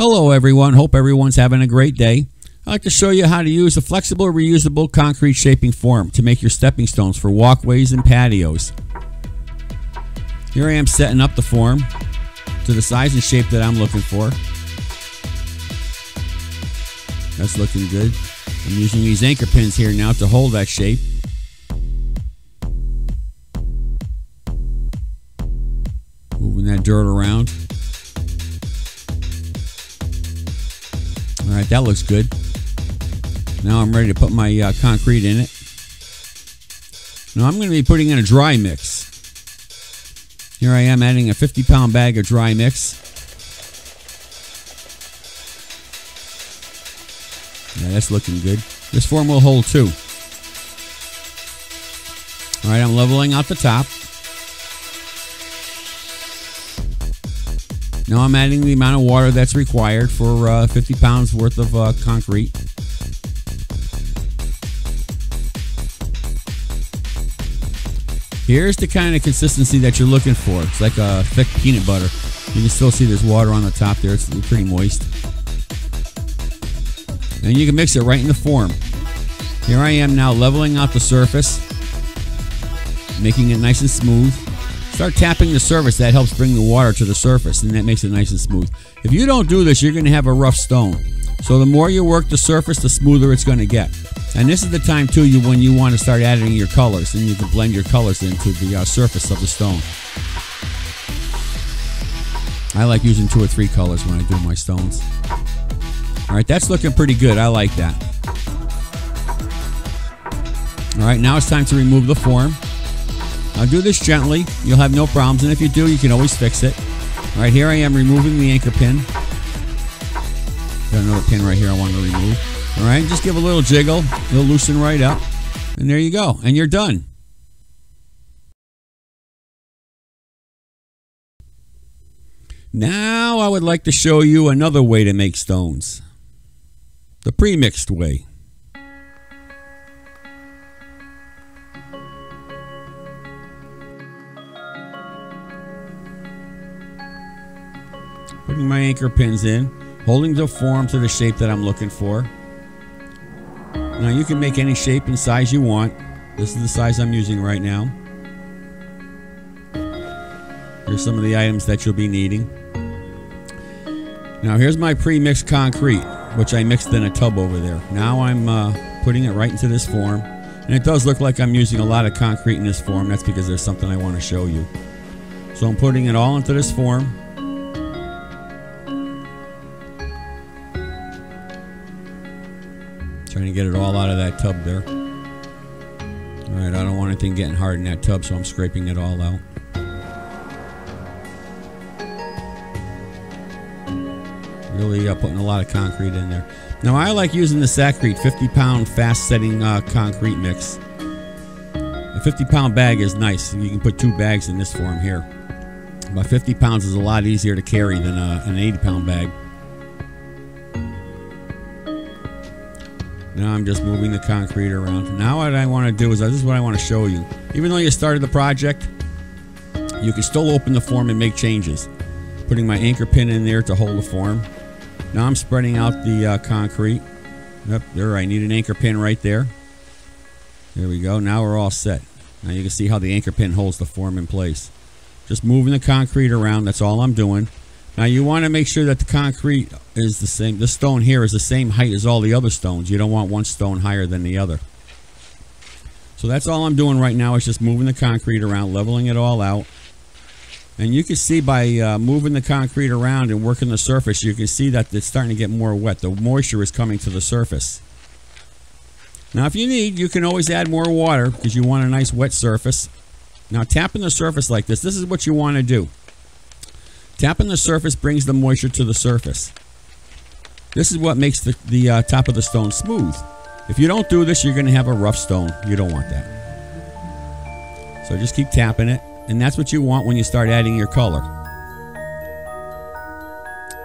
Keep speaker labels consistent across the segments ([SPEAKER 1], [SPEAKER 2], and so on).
[SPEAKER 1] Hello everyone, hope everyone's having a great day. I'd like to show you how to use a flexible reusable concrete shaping form to make your stepping stones for walkways and patios. Here I am setting up the form to the size and shape that I'm looking for. That's looking good. I'm using these anchor pins here now to hold that shape. Moving that dirt around. Right, that looks good. Now I'm ready to put my uh, concrete in it. Now I'm going to be putting in a dry mix. Here I am adding a 50 pound bag of dry mix. Yeah, that's looking good. This form will hold two. All right, I'm leveling out the top. Now I'm adding the amount of water that's required for uh, 50 pounds worth of uh, concrete. Here's the kind of consistency that you're looking for. It's like a thick peanut butter. You can still see there's water on the top there. It's pretty moist. And you can mix it right in the form. Here I am now leveling out the surface, making it nice and smooth. Start tapping the surface. That helps bring the water to the surface and that makes it nice and smooth. If you don't do this, you're going to have a rough stone. So the more you work the surface, the smoother it's going to get. And this is the time too you when you want to start adding your colors and you can blend your colors into the uh, surface of the stone. I like using two or three colors when I do my stones. All right, that's looking pretty good. I like that. All right, now it's time to remove the form. I'll do this gently. You'll have no problems, and if you do, you can always fix it. All right, here I am removing the anchor pin. Got another pin right here I want to remove. All right, just give a little jiggle. It'll loosen right up. And there you go. And you're done. Now I would like to show you another way to make stones. The pre-mixed way. Putting my anchor pins in, holding the form to the shape that I'm looking for. Now you can make any shape and size you want. This is the size I'm using right now. Here's some of the items that you'll be needing. Now here's my pre-mixed concrete, which I mixed in a tub over there. Now I'm uh, putting it right into this form. And it does look like I'm using a lot of concrete in this form. That's because there's something I want to show you. So I'm putting it all into this form. Trying to get it all out of that tub there. Alright, I don't want anything getting hard in that tub, so I'm scraping it all out. Really uh, putting a lot of concrete in there. Now I like using the Sakrete 50 pound fast setting uh, concrete mix. A 50 pound bag is nice. You can put two bags in this form here. About 50 pounds is a lot easier to carry than uh, an 80 pound bag. Now I'm just moving the concrete around. Now what I want to do is this is what I want to show you. Even though you started the project, you can still open the form and make changes. Putting my anchor pin in there to hold the form. Now I'm spreading out the uh, concrete. Yep, there I need an anchor pin right there. There we go. Now we're all set. Now you can see how the anchor pin holds the form in place. Just moving the concrete around. That's all I'm doing. Now you want to make sure that the concrete is the same. This stone here is the same height as all the other stones. You don't want one stone higher than the other. So that's all I'm doing right now is just moving the concrete around, leveling it all out. And you can see by uh, moving the concrete around and working the surface, you can see that it's starting to get more wet. The moisture is coming to the surface. Now if you need, you can always add more water because you want a nice wet surface. Now tapping the surface like this, this is what you want to do. Tapping the surface brings the moisture to the surface. This is what makes the, the uh, top of the stone smooth. If you don't do this, you're going to have a rough stone. You don't want that. So just keep tapping it. And that's what you want when you start adding your color.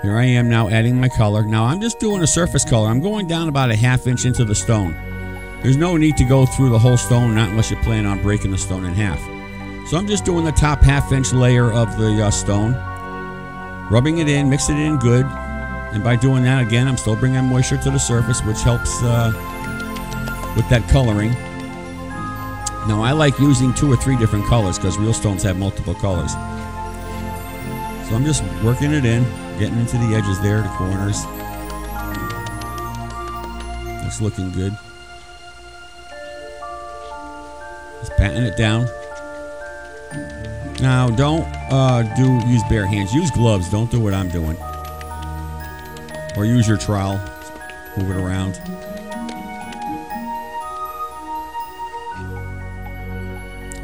[SPEAKER 1] Here I am now adding my color. Now I'm just doing a surface color. I'm going down about a half inch into the stone. There's no need to go through the whole stone, not unless you plan on breaking the stone in half. So I'm just doing the top half inch layer of the uh, stone rubbing it in, mix it in good, And by doing that, again, I'm still bringing moisture to the surface, which helps uh, with that coloring. Now, I like using two or three different colors because real stones have multiple colors. So I'm just working it in, getting into the edges there, the corners. It's looking good. Just patting it down. Now, don't uh, do use bare hands. Use gloves. Don't do what I'm doing. Or use your trowel. Move it around.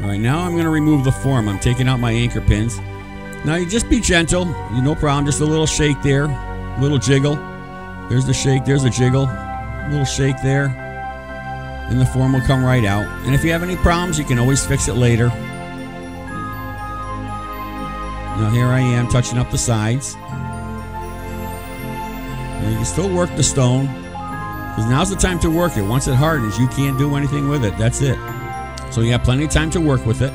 [SPEAKER 1] All right, now I'm going to remove the form. I'm taking out my anchor pins. Now, you just be gentle. You no problem. Just a little shake there. Little jiggle. There's the shake. There's a jiggle. A little shake there. And the form will come right out. And if you have any problems, you can always fix it later. Now here I am touching up the sides. You can still work the stone because now's the time to work it. Once it hardens, you can't do anything with it. That's it. So you have plenty of time to work with it.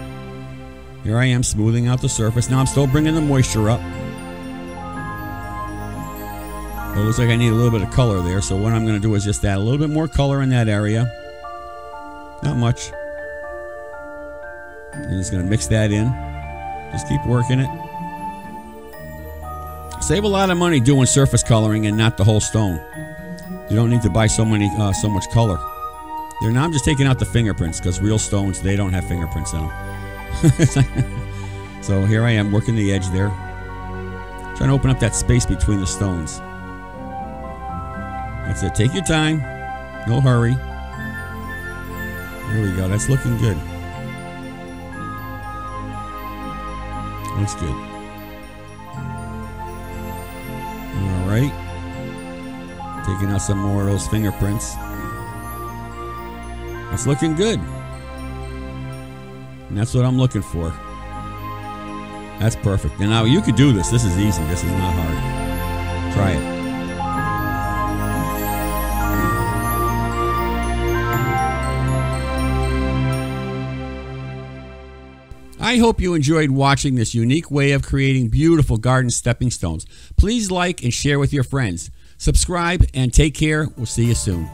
[SPEAKER 1] Here I am smoothing out the surface. Now I'm still bringing the moisture up. It looks like I need a little bit of color there. So what I'm going to do is just add a little bit more color in that area. Not much. I'm just going to mix that in. Just keep working it. Save a lot of money doing surface coloring and not the whole stone. You don't need to buy so many, uh, so much color. There now I'm just taking out the fingerprints because real stones they don't have fingerprints in them. so here I am working the edge there, trying to open up that space between the stones. That's it. Take your time, no hurry. There we go. That's looking good. Looks good. Right. Taking out some more of those fingerprints. That's looking good. And that's what I'm looking for. That's perfect. And now you could do this. This is easy. This is not hard. Try it. I hope you enjoyed watching this unique way of creating beautiful garden stepping stones. Please like and share with your friends. Subscribe and take care. We'll see you soon.